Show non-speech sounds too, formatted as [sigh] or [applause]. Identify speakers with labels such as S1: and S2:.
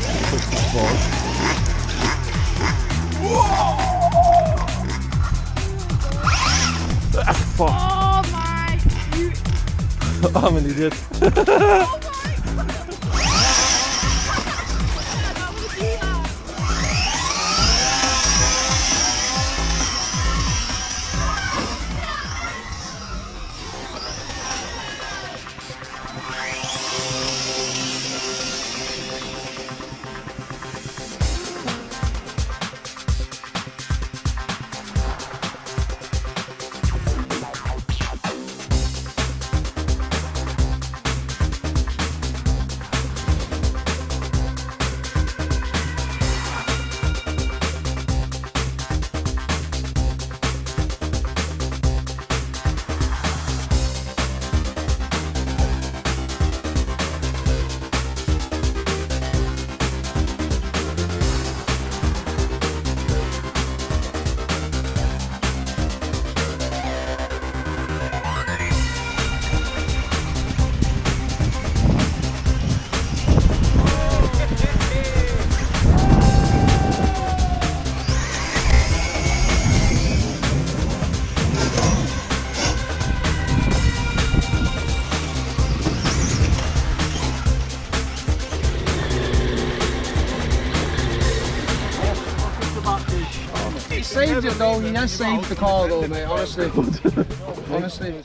S1: Two rock captains. Yeah. Fuck.
S2: Oh my! You,
S1: I'm an idiot.
S2: oh
S3: saved it though, he has saved the car though, mate, honestly. [laughs] honestly.